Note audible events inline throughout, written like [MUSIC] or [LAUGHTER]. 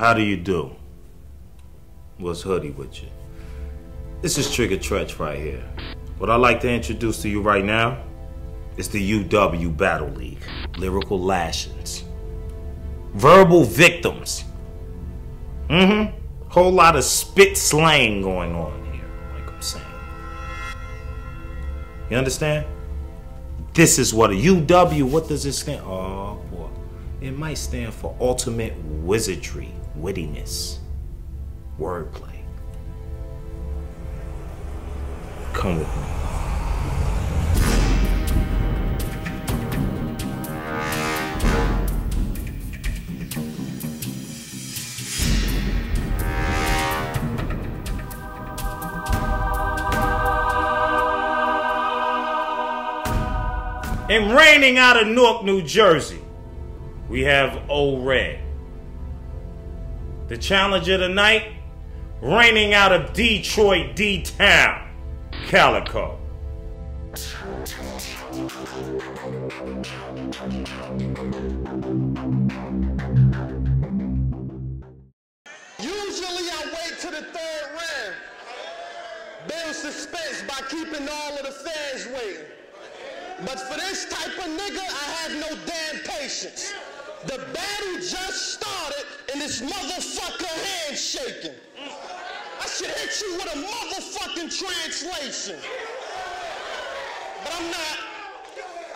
How do you do? What's hoodie with you? This is Trigger Tretch right here. What I'd like to introduce to you right now is the UW Battle League. Lyrical lashings. Verbal victims. Mm-hmm. Whole lot of spit slang going on here, like I'm saying. You understand? This is what a UW, what does it stand? Oh boy. It might stand for ultimate wizardry, wittiness, wordplay. Come with me. And raining out of Newark, New Jersey, we have O Red. The challenger tonight, reigning out of Detroit, D Town, Calicoe. Usually I wait to the third round. Build suspense by keeping all of the fans waiting. But for this type of nigga, I have no damn patience. The battle just started and this motherfucker handshaking. I should hit you with a motherfucking translation. But I'm not.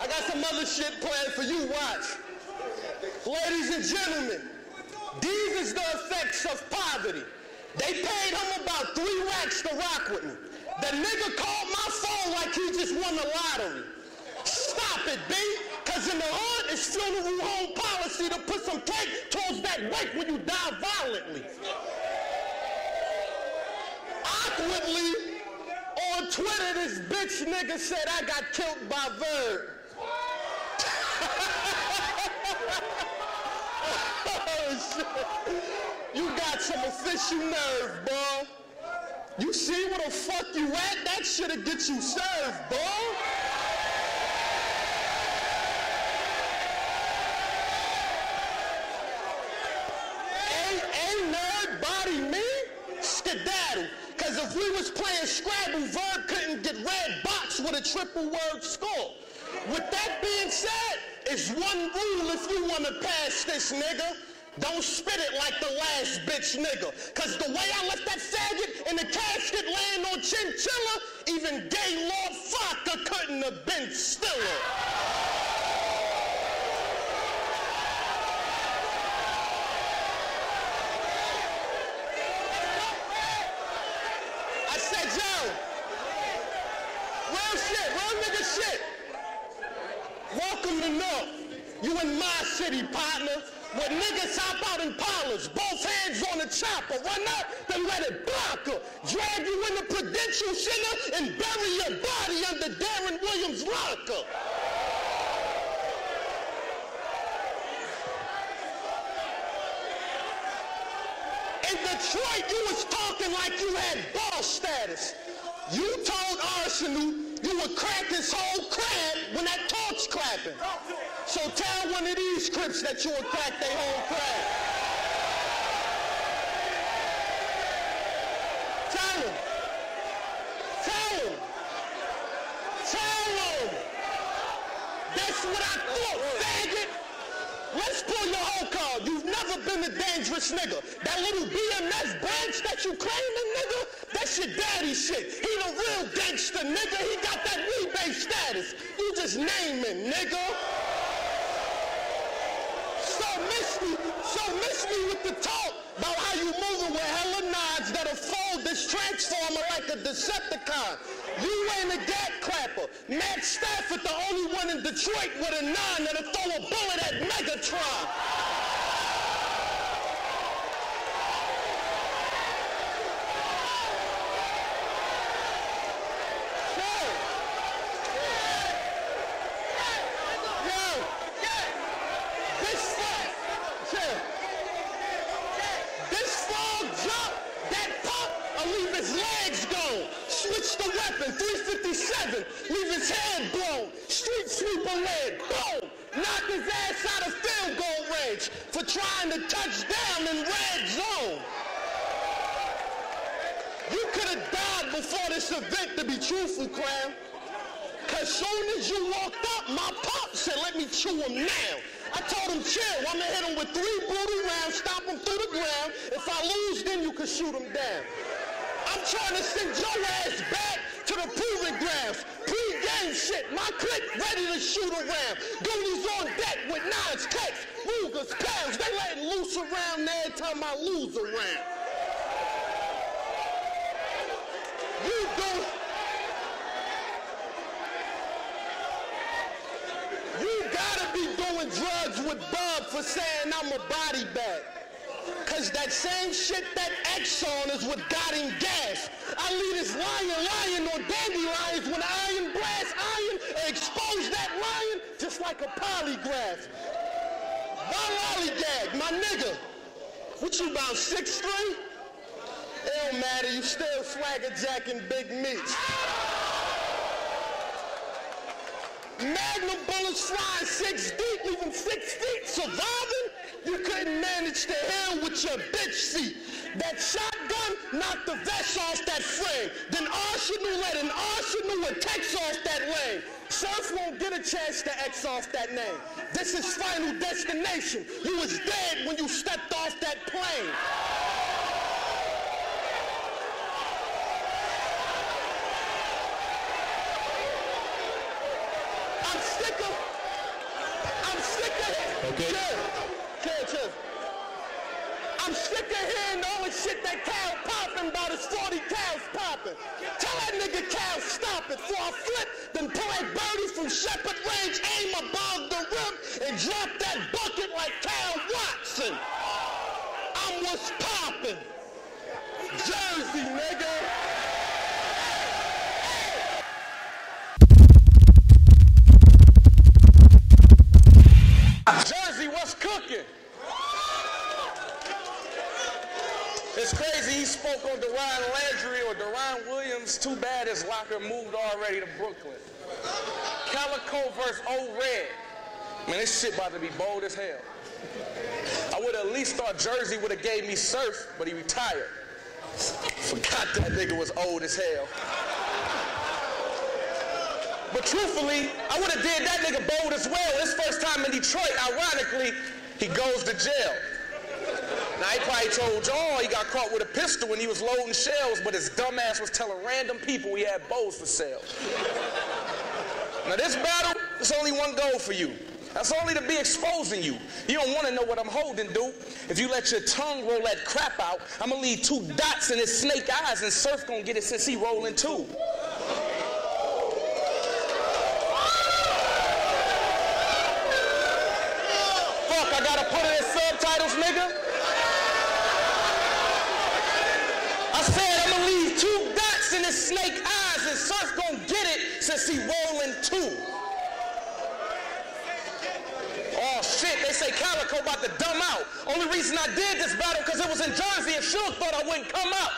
I got some other shit planned for you, watch. Ladies and gentlemen, these is the effects of poverty. They paid him about three racks to rock with me. The nigga called my phone like he just won the lottery. Stop it, B. Cause in the it's funeral home policy to put some cake towards that wake when you die violently. Awkwardly, on Twitter, this bitch nigga said I got killed by Verb. oh. [LAUGHS] You got some official nerve, boy. You see where the fuck you at? That shit'll get you served, boy. Ain't, ain't nerd body me? Skedaddle. Cause if Scrabble, Verb couldn't get red box with a triple word score. With that being said, it's one rule if you wanna pass this nigga. Don't spit it like the last bitch nigga. Cause the way I left that faggot in the casket laying on chinchilla, even gay Lord Fucker couldn't have been stiller. Said, yo, real shit, real nigga shit. Welcome to North. You in my city, partner. Where niggas hop out in parlors, both hands on the chopper, run up, then let it block her. Drag you in the Prudential Center and bury your body under Deron Williams' locker. In Detroit, you was talking like you had boss status. You told Arsonal you would crack his whole crab when that talk's clapping. So tell one of these crips that you would crack their whole crab. Tell him. Tell him. Tell him. That's what I thought, faggot. Let's pull your whole card. You've never been a dangerous nigga. That little BMS branch that you claiming, nigga, your daddy shit. He the real gangster, nigga. He got that rebate status. You just name him, nigga. So miss me, so miss me with the talk about how you moving with hella nods that'll fold this transformer like a Decepticon. You ain't a gat clapper. Matt Stafford, the only one in Detroit with a nine that'll throw a bullet at Megatron. Chew him now. I told him, chill, I'm gonna hit him with three brutal rounds, stop him through the ground. If I lose, then you can shoot him down. I'm trying to send your ass back to the proving grounds. Pre-game shit, my clique ready to shoot around. Goonies on deck with nines, cakes, Rugers, pounds. They letting loose around every time I lose around. You don't. You gotta be doing drugs with Bub for saying I'm a body bag. Cause that same shit that X on is what got him gas. I leave this lion lying on dandelions when iron blast iron and expose that lion just like a polygraph. Why lollygag, my nigga? What you about, 6'3"? It don't matter, you still swagger jacking big meats. Magnum bullets flying six deep, leaving six feet, surviving? You couldn't manage to hell with your bitch seat. That shotgun knocked the vest off that frame. Then Arsonal let an Arsenal and takes off that lane. Surf won't get a chance to X off that name. This is final destination. You was dead when you stepped off that plane. Shepherd Range, aim above the rim, and drop that bucket like Cal Watson. Deron Landry or Deron Williams. Too bad his locker moved already to Brooklyn. Calicoe versus O Red. Man, this shit about to be bold as hell. I would at least thought Jersey would have gave me surf, but he retired. Forgot that nigga was old as hell. But truthfully, I would have did that nigga bold as well. His first time in Detroit, ironically, he goes to jail. He probably told y'all he got caught with a pistol when he was loading shells, but his dumbass was telling random people he had bows for sale. now this battle, there's only one goal for you. That's only to be exposing you. You don't want to know what I'm holding, dude. If you let your tongue roll that crap out, I'm gonna leave two dots in his snake eyes, and Surf gonna get it since he rolling too. Fuck, I gotta put it in subtitles, nigga. His snake eyes, and Surf gonna get it since he rolling too. Oh shit, they say Calicoe about to dumb out. Only reason I did this battle because it was in Jersey and Suge thought I wouldn't come out.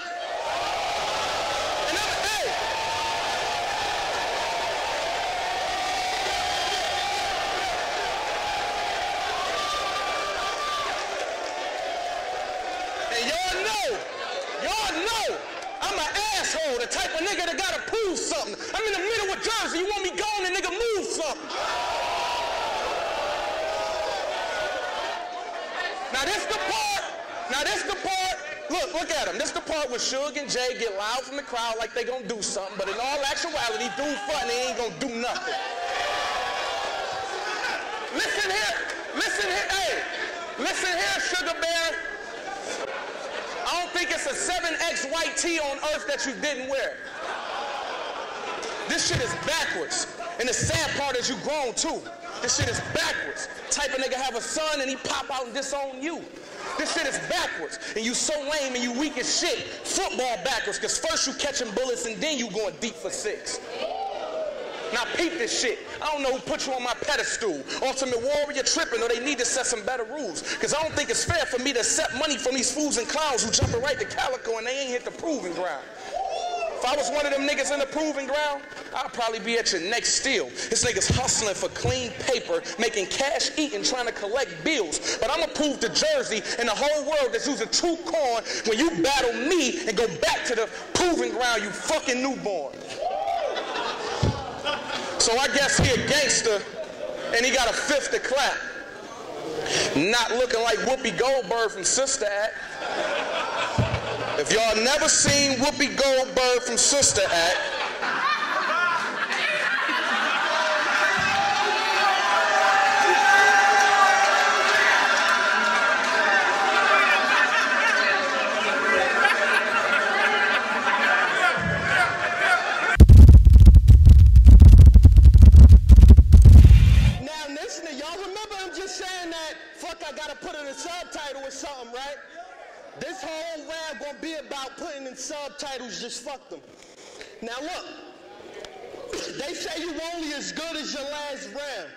Suge and Jay get loud from the crowd like they gonna do something, but in all actuality, do fun, they ain't gonna do nothing. Listen here, listen here, hey, listen here, Sugar Bear. I don't think it's a 7X white tee on earth that you didn't wear. This shit is backwards. And the sad part is you grown too. This shit is backwards. Type of nigga have a son and he pop out and disown you. This shit is backwards. And you so lame and you weak as shit. Football backwards, because first you catching bullets and then you going deep for six. Now peep this shit. I don't know who put you on my pedestal. Ultimate Warrior tripping, or they need to set some better rules. Cause I don't think it's fair for me to accept money from these fools and clowns who jumping right to Calicoe and they ain't hit the proving ground. If I was one of them niggas in the proving ground, I'd probably be at your next steal. This nigga's hustling for clean paper, making cash eating, trying to collect bills. But I'ma prove to Jersey and the whole world that's using true corn when you battle me and go back to the proving ground, you fucking newborn. So I guess he a gangster and he got a fifth to clap. Not looking like Whoopi Goldberg from Sister Act. If y'all never seen Whoopi Goldberg from Sister Act, Now listen, y'all remember I'm just saying that fuck I gotta put in a subtitle or something, right? This whole rap gonna be about putting in subtitles, just fuck them. Now look, they say you only as good as your last round.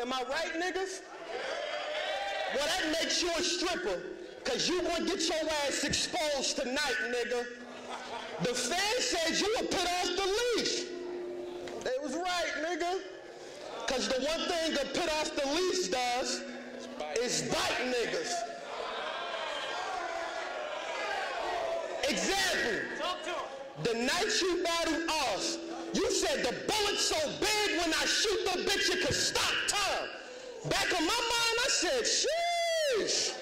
Am I right, niggas? Well, that makes you a stripper, cause you gonna get your ass exposed tonight, nigga. The fan says you were put off the leash. They was right, nigga. Cause the one thing that put off the leash does is bite niggas. Example. The night you battled us, you said the bullet's so big when I shoot the bitch it could stop time. Back in my mind, I said, sheesh.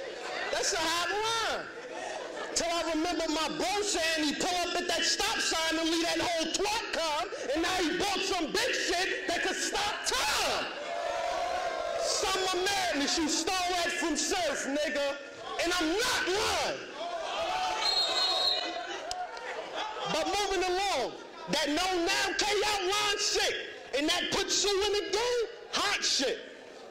That's a hot line. Till I remember my bro saying he pull up at that stop sign and leave that whole twat come, and now he bought some big shit that could stop time. Summer madness, you stole that from surf, nigga. And I'm not lying. But moving along, that no now K outline shit, and that puts you in the game, hot shit.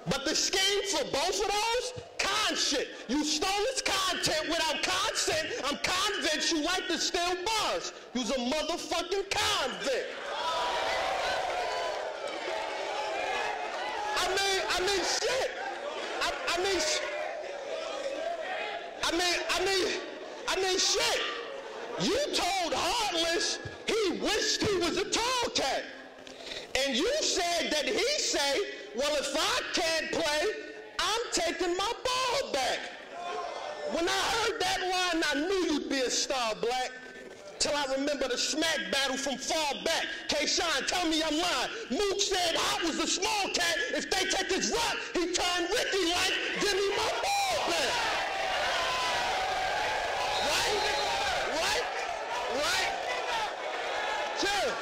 But the scheme for both of those, con shit. You stole his content without consent. I'm convinced you like to steal bars. You's a motherfucking convict. I mean, I mean, shit. I, I mean, I mean, I mean, I mean, shit. You told Heartless he wished he was a tall cat. And you said that he say, well, if I can't play, I'm taking my ball back. When I heard that line, I knew you'd be a star, Black. Till I remember the smack battle from far back. K-Shine, tell me I'm lying. Mook said I was a small cat. If they take his rock, he turned Ricky like, give me my ball back. Right? Right? Right? Chill.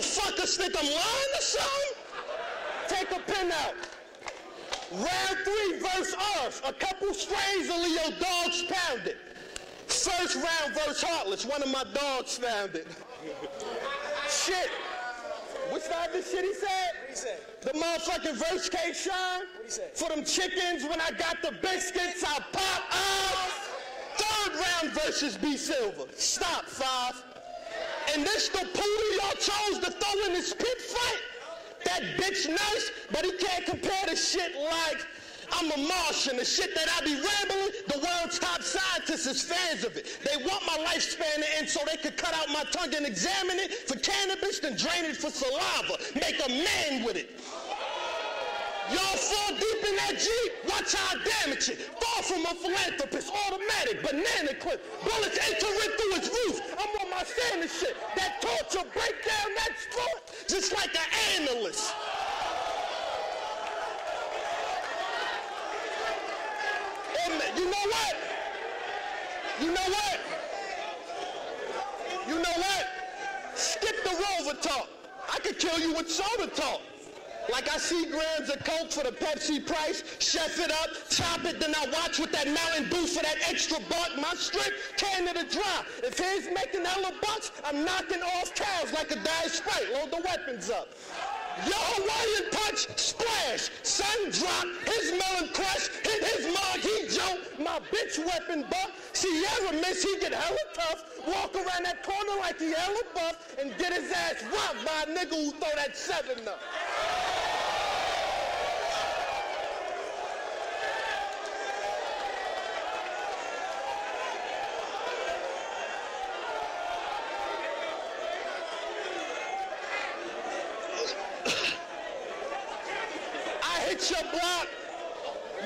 Motherfuckers think I'm lying or something? Take a pen out. Round three, verse ours. A couple strays of Leo dogs pounded. First round, verse Heartless. One of my dogs found it. shit. What's that the shit he said? What he say? The motherfucking verse K Shine. he say? For them chickens, when I got the biscuits, I pop off. Third round versus B Silver. Stop, five. And this the poodle y'all chose to throw in this pit fight? That bitch nice, but he can't compare to shit like I'm a Martian. The shit that I be rambling, the world's top scientists is fans of it. They want my lifespan to end so they could cut out my tongue and examine it for cannabis, then drain it for saliva. Make a man with it. Y'all fall deep in that Jeep, watch how I damage it. Far from a philanthropist, automatic, banana clip. Bullets entering through his roof. I'm Santa shit. That torture break down that sport just like an analyst. You know what? You know what? You know what? Skip the Rover talk. I could kill you with soda talk. Like I see grams of Coke for the Pepsi price, chef it up, chop it, then I watch with that Mountain Boost for that extra buck. My strip can to the dry. If he's making that little bucks, I'm knocking off cows like a diet sprite. Load the weapons up. Yo, Hawaiian punch, splash. Sun drop, his melon crush, hit his mug, he jump. My bitch weapon buck. Ever miss, he get hella tough. Walk around that corner like he hella buff and get his ass rocked by a nigga who throw that seven up. I hit your block.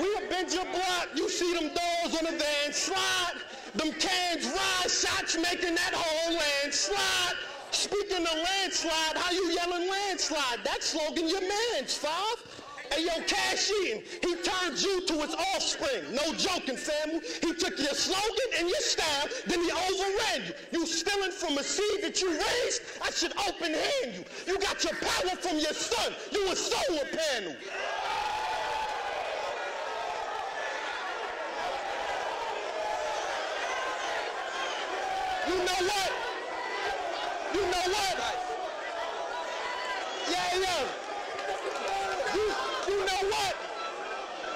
We'll bend your block. You see them doors on the van slide. Them cans rise, shots making that whole landslide. Speaking of landslide, how you yelling landslide? That slogan your man's, Five. Hey, yo, Cash Eaton, he turned you to his offspring. No joking, family. He took your slogan and your style, then he overran you. You stealing from a seed that you raised? I should open hand you. You got your power from your son. You a solar panel. You know what? You know what? Yeah, yeah. You, you know what?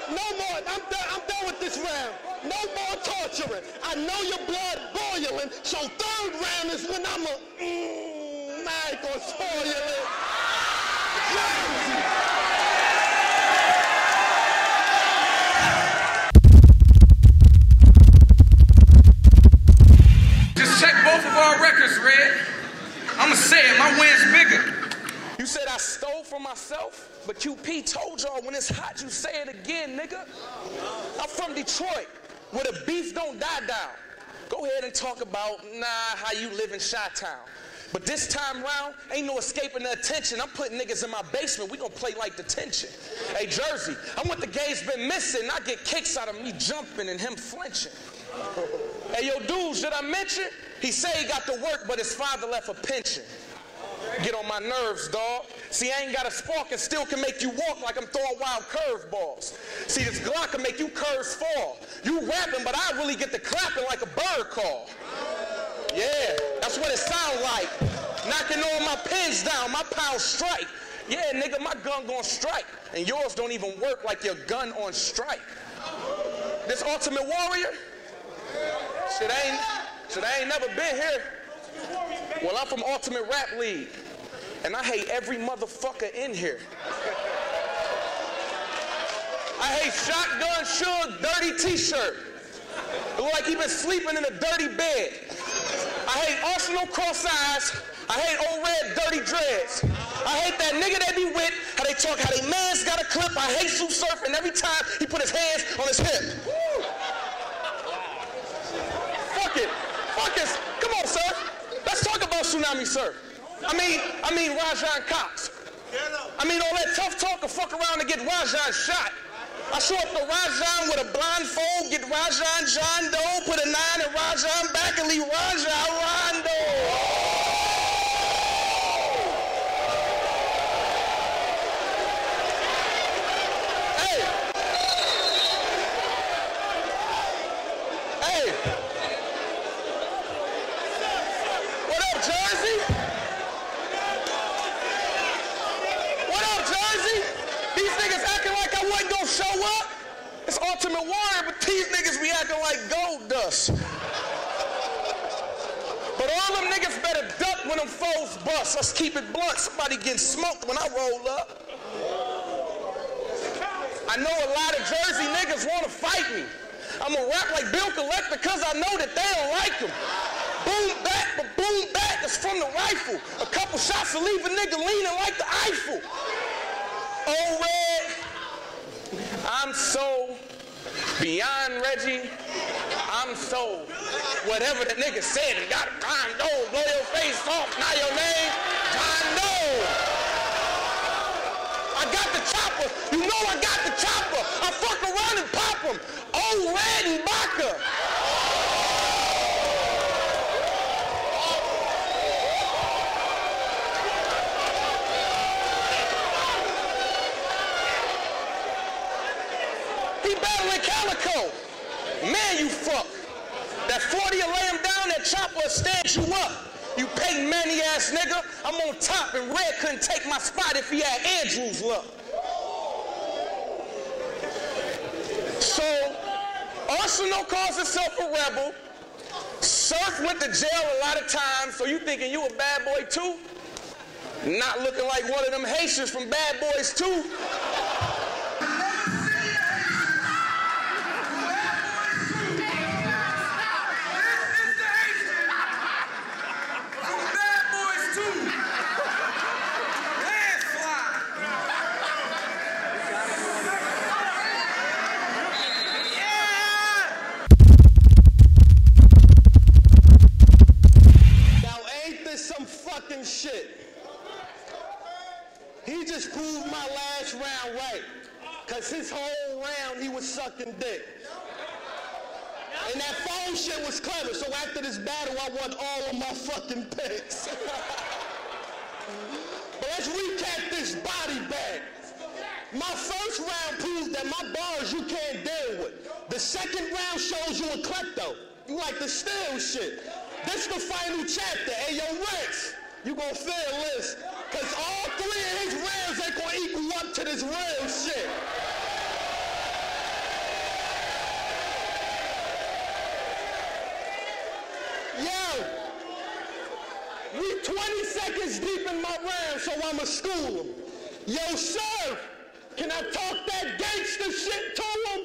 No more. I'm done. I'm done with this round. No more torturing. I know your blood boiling. So third round is when I'm a. Mm, I ain't gonna spoil it. Jersey. From myself, but QP told y'all when it's hot, you say it again, nigga. I'm from Detroit, where the beef don't die down. Go ahead and talk about, nah, how you live in Chi-Town. But this time round, ain't no escaping the attention. I'm putting niggas in my basement. We gonna play like detention. Hey, Jersey, I'm what the game's been missing. I get kicks out of me jumping and him flinching. Hey, yo, dude, should I mention? He say he got to work, but his father left a pension. Get on my nerves, dog. See, I ain't got a spark and still can make you walk like I'm throwing wild curveballs. See, this Glock can make you curves fall. You rapping, but I really get the clapping like a bird call. Yeah, that's what it sound like. Knocking all my pins down, my pound strike. Yeah, nigga, my gun gon' strike. And yours don't even work like your gun on strike. This Ultimate Warrior, shit ain't, shit ain't never been here. Well, I'm from Ultimate Rap League, and I hate every motherfucker in here. I hate Shotgun Suge dirty t-shirt. It look like he been sleeping in a dirty bed. I hate Arsonal cross eyes. I hate old red dirty dreads. I hate that nigga that be with, how they talk, how they man's got a clip. I hate Sue Surf, and every time he put his hands on his hip. Woo! Fuck it. Fuck it. Come on, sir. Let's talk about Tsunami Sir. I mean, I mean Rajan Cox. I mean all that tough talk will fuck around and get Rajan shot. I show up to Rajan with a blindfold, get Rajan John Doe, put a nine in Rajan back and leave Rajon Rondo. Hey. Hey. What up, Jersey? What up, Jersey? These niggas acting like I wasn't gonna show up. It's Ultimate Warrior, but these niggas be acting like But all them niggas better duck when them foes bust. Let's keep it blunt. Somebody getting smoked when I roll up. I know a lot of Jersey niggas want to fight me. I'm going to rap like Bill Collector because I know that they don't like him. Boom back, but boom back is from the rifle. A couple shots will leave a nigga leaning like the Eiffel. Oh, Red, I'm so beyond Reggie. I'm so whatever the nigga said. And got Doe, blow your face off. Now your name, John Doe. I got the chopper. You know I got the chopper. I fuck around and pop him. Oh, Red and Baca. be battling Calicoe. Man, you fuck. That 40 will lay him down, that chopper will stand you up. You Peyton Manny ass nigga. I'm on top and Red couldn't take my spot if he had Andrew's luck. So, Arsonal calls himself a rebel. Surf went to jail a lot of times, so you thinking you a bad boy too? Not looking like one of them Haitians from Bad Boys 2. My first round proves that my bars you can't deal with. The second round shows you a klepto. You like the steal shit. This the final chapter. Hey, yo, Rex, you gonna feel this. Cause all three of his rounds ain't gonna equal up to this real shit. Yo, we 20 seconds deep in my round, so I'ma school him. Yo, sir, can I talk that gangster shit to him?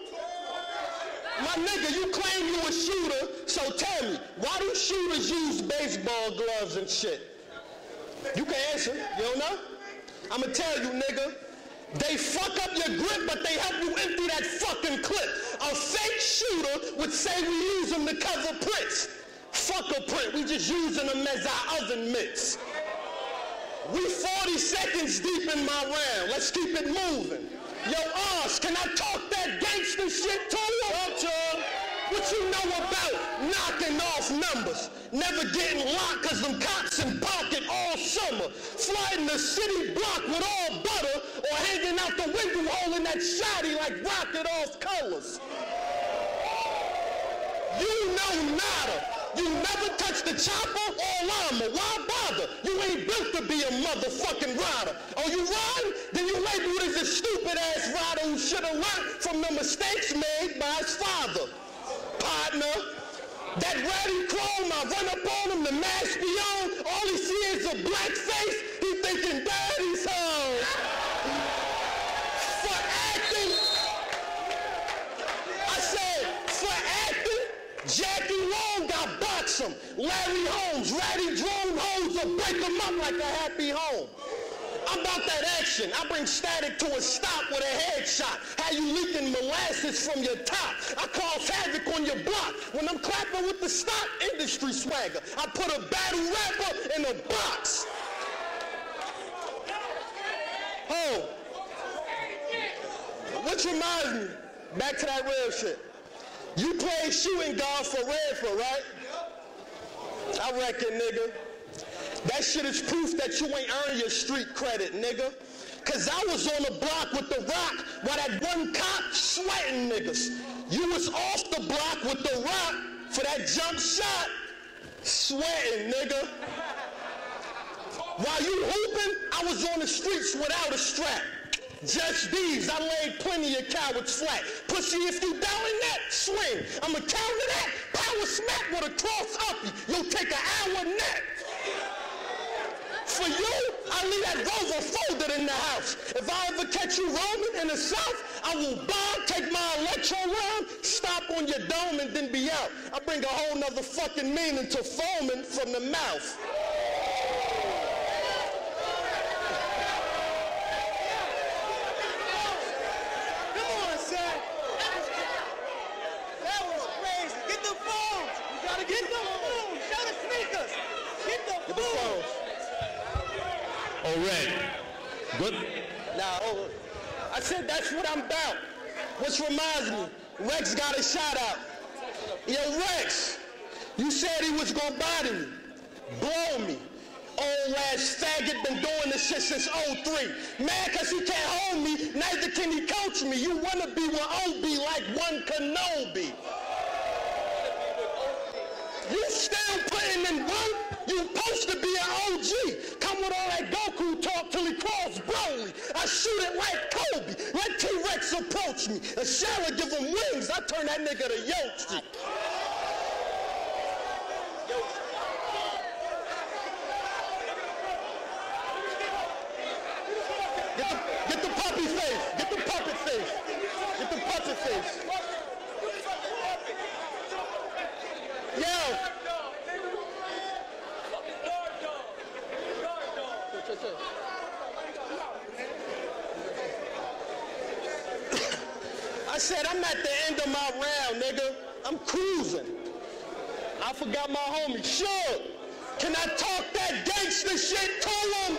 My nigga, you claim you a shooter, so tell me, why do shooters use baseball gloves and shit? You can answer, you don't know? I'ma tell you, nigga. They fuck up your grip, but they help you empty that fucking clip. A fake shooter would say we use them to cover prints. Fuck a print, we just using them as our oven mitts. We 40 seconds deep in my round. Let's keep it moving. Yo, Oz, can I talk that gangster shit to you? Talk to him. What you know about knocking off numbers? Never getting locked cause them cops in pocket all summer. Flooding the city block with all butter or hanging out the window hole in that shotty like rocket off colors. You know nada. You never touch the chopper or llama. Why bother? You ain't built to be a motherfucking rider. Oh, you ride? Then you labeled as a stupid ass rider who should have learned from the mistakes made by his father. Partner. That ratty chrome, I run up on him, the mask be on. All he sees is a black face. Like a happy home. I'm about that action. I bring static to a stop with a headshot. How you leaking molasses from your top. I cause havoc on your block. When I'm clapping with the stock industry swagger, I put a battle rapper in a box. Oh, which reminds me, back to that real shit. You played shooting guard for Redford, right? I reckon, nigga. That shit is proof that you ain't earned your street credit, nigga. Cause I was on the block with the rock while that one cop sweating niggas. You was off the block with the rock for that jump shot, sweating, nigga. While you hooping, I was on the streets without a strap. Just these, I laid plenty of cowards flat. Pussy, if you down in that, swing. I'ma counter that, power smack with a cross up you. You'll take an hour nap. For you, I leave that rover folded in the house. If I ever catch you roaming in the south, I will bomb, take my electro round, stop on your dome, and then be out. I bring a whole nother fucking meaning to foaming from the mouth. Come on, son. That was crazy. Get the phones. You gotta get the phones. Show the sneakers. Get the Get the phones. phones. Oh, Red. Good. Now, oh, I said that's what I'm about. Rex got a shout out. Yo, Rex, you said he was gonna body me, blow me, Old ass faggot been doing this shit since 03. Mad cause he can't hold me, neither can he coach me. You wanna be with OB like one Kenobi. You still putting in work? You supposed to be an OG. Come with all that Goku talk till he cross Broly. I shoot it like Kobe. Let T-Rex approach me. A shower give him wings. I turn that nigga to Yoshi. Get the, get the puppy face. Get the puppet face. Get the puppet face. Yo. I said I'm at the end of my round, nigga. I'm cruising. I forgot my homie. Sure. Can I talk that gangster shit to him?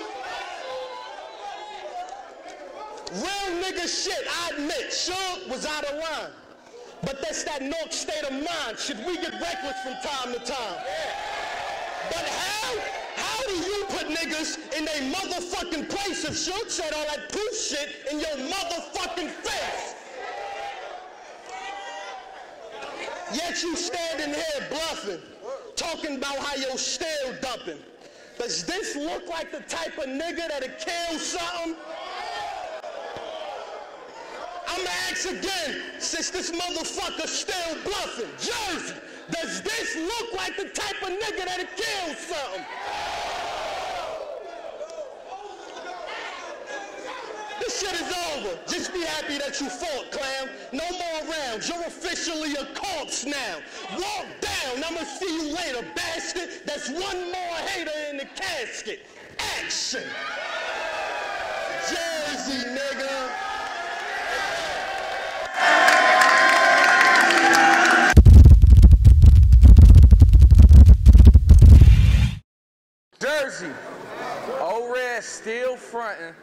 Real nigga shit, I admit. Sure was out of line. But that's that North state of mind. Should we get reckless from time to time? But how? How do you put niggas in their motherfucking place if Shook said all that poof shit in your motherfucking face? Yet you standing here bluffing, talking about how you're still dumping. Does this look like the type of nigga that'll kill something? I'ma ask again, since this motherfucker still bluffing. Jersey, does this look like the type of nigga that'll kill something? This shit is over. Just be happy that you fought, clown. No more rounds. You're officially a corpse now. Walk down. I'ma see you later, bastard. That's one more hater in the casket. Action. Jersey, nigga. Jersey, old red still fronting.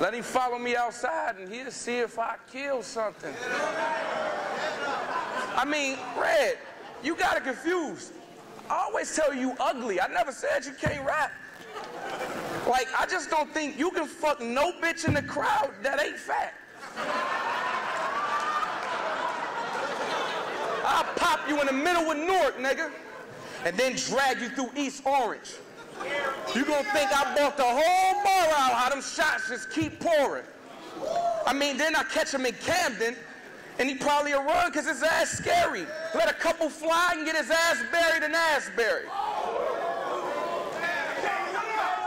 Let him follow me outside and he'll see if I kill something. I mean, Red, you got it confused. I always tell you ugly. I never said you can't rap. Like, I just don't think you can fuck no bitch in the crowd that ain't fat. I'll pop you in the middle of Newark, nigga, and then drag you through East Orange. You gonna think I bought the whole bar out, how them shots just keep pouring. I mean, then I catch him in Camden, and he probably a run because his ass scary. Let a couple fly and get his ass buried in Asbury.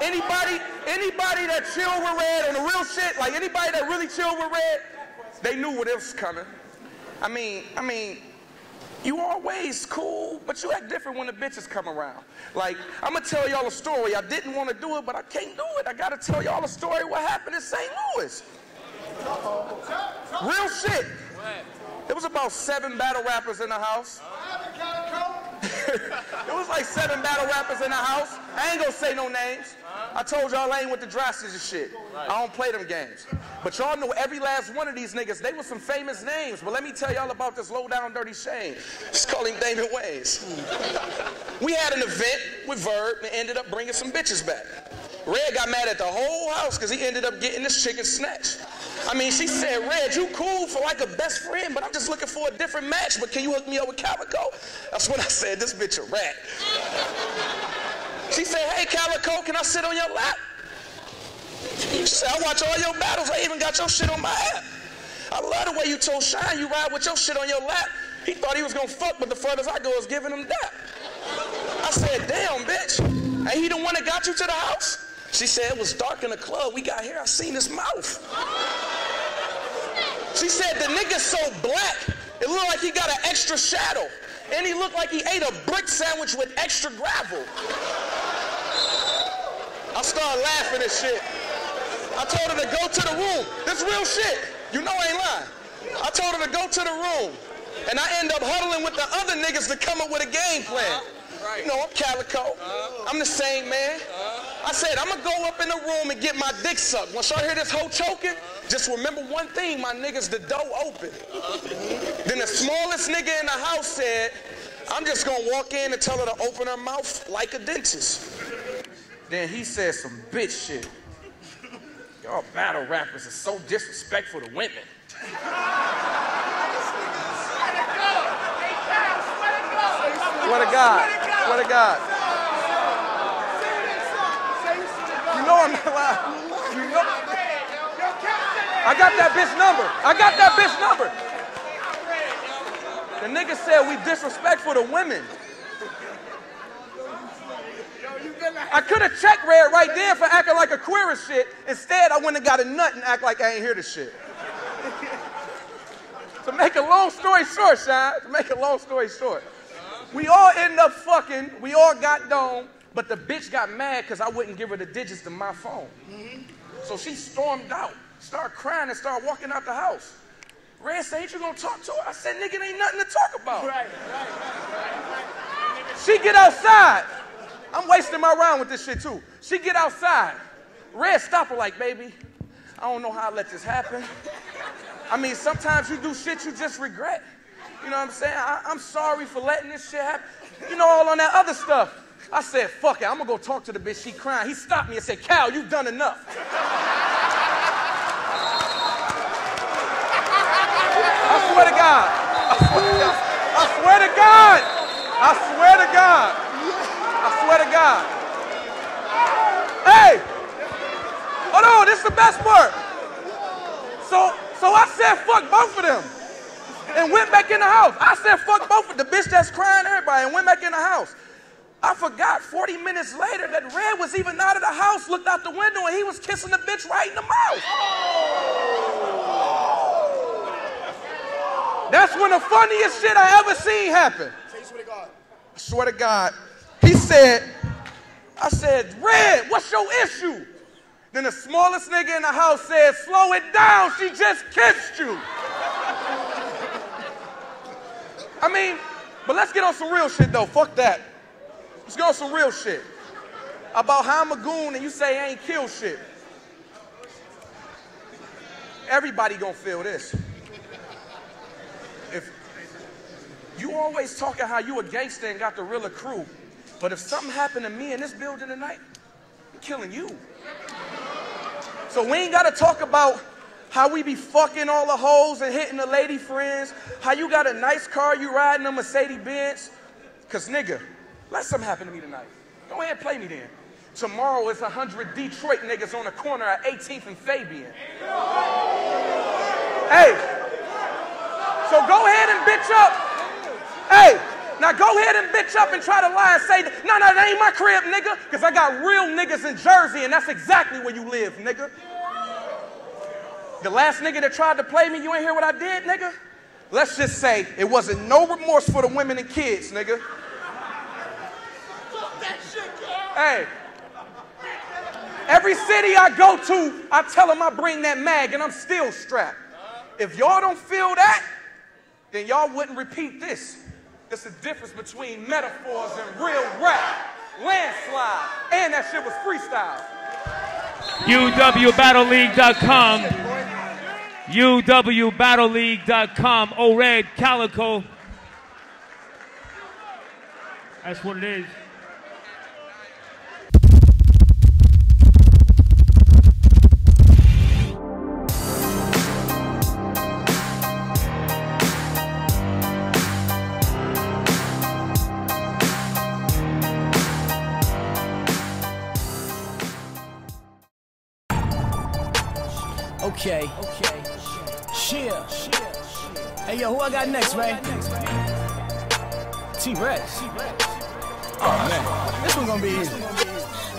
Anybody, anybody that chill with Red on the real shit, like anybody that really chill with Red, they knew what was coming. I mean, I mean, you always cool, but you act different when the bitches come around. Like, I'm gonna tell y'all a story. I didn't want to do it, but I can't do it. I gotta tell y'all a story what happened in St. Louis. Real shit. There was about seven battle rappers in the house. [LAUGHS] it was like seven battle rappers in the house. I ain't gonna say no names. I told y'all I ain't with the dry scissors shit. I don't play them games. But y'all know every last one of these niggas, they were some famous names. But let me tell y'all about this low down dirty shame. Just call him Damon Wayans. [LAUGHS] we had an event with Verb and ended up bringing some bitches back. Red got mad at the whole house because he ended up getting this chicken snatched. I mean, she said, Red, you cool for like a best friend, but I'm just looking for a different match. But can you hook me up with Calicoe? That's when I said, this bitch a rat. She said, hey, Calicoe, can I sit on your lap? She said, I watch all your battles. I even got your shit on my app. I love the way you told Shine you ride with your shit on your lap. He thought he was gonna fuck, but the furthest I go is giving him that. I said, damn, bitch. Ain't he the one that got you to the house? She said, it was dark in the club. We got here, I seen his mouth. She said, the nigga's so black, it looked like he got an extra shadow. And he looked like he ate a brick sandwich with extra gravel. I started laughing at shit. I told her to go to the room. This real shit. You know I ain't lying. I told her to go to the room. And I end up huddling with the other niggas to come up with a game plan. Uh-huh. You know, I'm Calicoe. Uh-huh. I'm the same man. Uh-huh. I said, I'm gonna go up in the room and get my dick sucked. Once y'all hear this hoe choking, just remember one thing, my niggas, the door open. Then the smallest nigga in the house said, I'm just gonna walk in and tell her to open her mouth like a dentist. Then he said some bitch shit. Y'all battle rappers are so disrespectful to women. Swear to God. Swear to God. You know I'm. You know. I got that bitch number. I got that bitch number. The nigga said we disrespectful to women. I could have checked Red right there for acting like a queer as shit. Instead, I went and got a nut and act like I ain't hear the shit. to make a long story short, Shine, to make a long story short, we all ended up fucking, we all got dome, but the bitch got mad because I wouldn't give her the digits to my phone. Mm-hmm. So she stormed out, started crying, and started walking out the house. Red said, Ain't you gonna talk to her? I said, Nigga, ain't nothing to talk about. Right, She get outside. I'm wasting my round with this shit too. She get outside. Red stop her like, baby, I don't know how I let this happen. I mean, sometimes you do shit you just regret. You know what I'm saying? I, I'm sorry for letting this shit happen. You know, all on that other stuff. I said, fuck it, I'm gonna go talk to the bitch. She crying. He stopped me and said, Cal, you've done enough. I swear to God. I swear to God. I swear to God. I swear to God. Hey! Hold on, this is the best part. So, so I said fuck both of them. And went back in the house. I said fuck both of the bitch that's crying everybody and went back in the house. I forgot 40 minutes later that Red was even out of the house, looked out the window, and he was kissing the bitch right in the mouth. That's when the funniest shit I ever seen happen. I swear to God. He said, I said, Red, what's your issue? Then the smallest nigga in the house said, slow it down, she just kissed you. I mean, but let's get on some real shit though. Fuck that. Let's on some real shit. About how I'm a goon and you say I ain't kill shit. Everybody gonna feel this. If you always talking how you a gangster and got the realer crew, but if something happened to me in this building tonight, I'm killing you. So we ain't gotta talk about how we be fucking all the hoes and hitting the lady friends, how you got a nice car, you riding a Mercedes Benz. Cause nigga, let something happen to me tonight. Go ahead and play me then. Tomorrow it's 100 Detroit niggas on the corner at 18th and Fabian. Hey, so go ahead and bitch up. Hey, now go ahead and bitch up and try to lie and say, no, no, that ain't my crib, nigga. Because I got real niggas in Jersey and that's exactly where you live, nigga. The last nigga that tried to play me, you ain't hear what I did, nigga? Let's just say it wasn't no remorse for the women and kids, nigga. Hey, every city I go to, I tell them I bring that mag and I'm still strapped. If y'all don't feel that, then y'all wouldn't repeat this. There's a difference between metaphors and real rap. Landslide. And that shit was freestyle. UWBattleLeague.com. UWBattleLeague.com. O Red Calicoe. That's what it is. Okay. Okay. Cheer. Hey yo, who I got next, man? T Rex. Oh man, this one gonna be easy.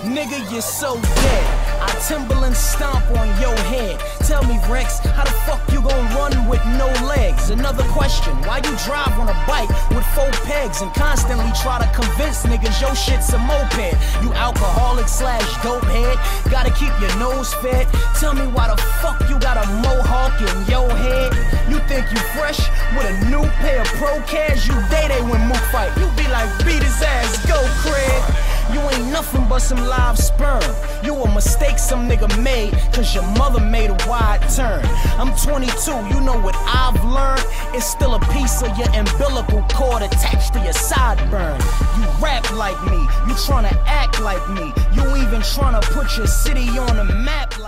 Nigga, you're so dead. I Timberland stomp on your head. Tell me, Rex, how the fuck you gon' run with no legs? Another question, why you drive on a bike with four pegs and constantly try to convince niggas your shit's a moped? You alcoholic slash dope head, gotta keep your nose fed. Tell me why the fuck you got a mohawk in your head? You think you fresh with a new pair of Pro-Keds? You day day when Mook fight, you be like beat his ass, go Craig. You ain't nothing but some live sperm. You a mistake some nigga made, cause your mother made a wide turn. I'm 22, you know what I've learned? It's still a piece of your umbilical cord attached to your sideburn. You rap like me. You tryna act like me. You even tryna put your city on the map like.